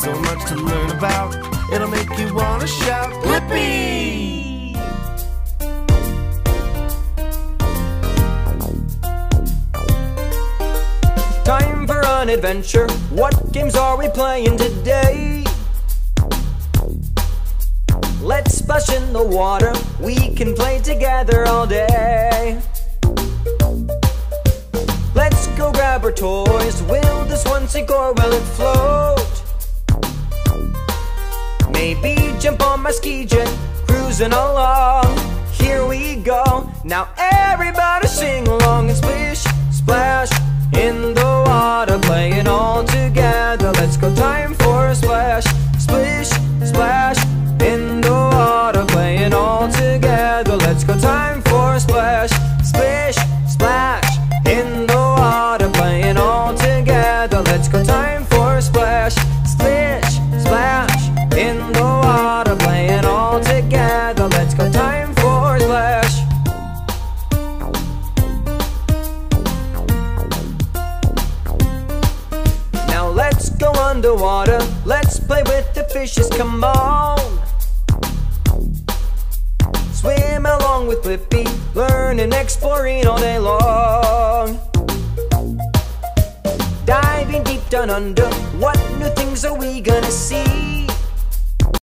so much to learn about. It'll make you wanna shout, Blippi! Time for an adventure. What games are we playing today? Let's splash in the water. We can play together all day. Let's go grab our toys. Will this one sink or will it float? Maybe jump on my ski jet, cruising along. Here we go. Now everybody sing along and splish, splash in the water, playing all together. Let's go. Time for a splash, splish, splash in the water, playing all together. Let's go. Time for a splash, splish, splash in the water, playing all together. Let's go. Time underwater. Let's play with the fishes. Come on. Swim along with Blippi, learning, exploring all day long. Diving deep down under, what new things are we gonna see?